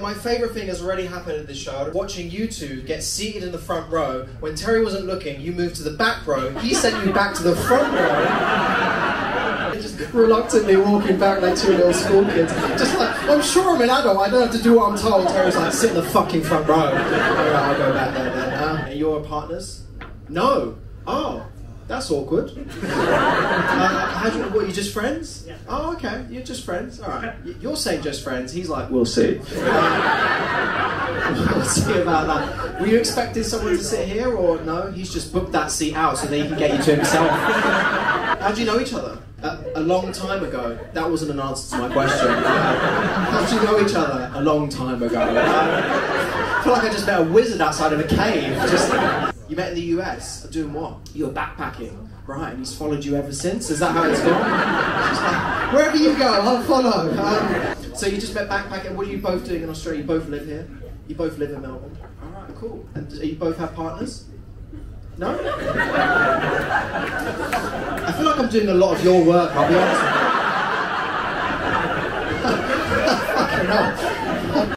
my favourite thing has already happened in this show. Watching you two get seated in the front row. When Terry wasn't looking, you moved to the back row. He sent you back to the front row. Just reluctantly walking back like two little school kids. Just like, I'm sure I'm an adult, I don't have to do what I'm told. Terry's like, sit in the fucking front row. All right, I'll go back there then. Uh, and you're partners? No. Oh, that's awkward. how do you, what, you just friends? Yeah. Oh, okay, you're just friends. All right. You're saying just friends. He's like, we'll see. We'll see about that. Were you expecting someone to sit here, or no? He's just booked that seat out so that he can get you to himself. How do you know each other? A, a long time ago. That wasn't an answer to my question. You know each other? A long time ago. I feel like I just met a wizard outside of a cave. Just you met in the US. Doing what? You were backpacking. Right, and he's followed you ever since. Is that how it's gone? Like, wherever you go, I'll follow. Um, so you just met backpacking. What are you both doing in Australia? You both live here. You both live in Melbourne. All right, cool. And you both have partners? No. I feel like I'm doing a lot of your work. I'll be honest. else.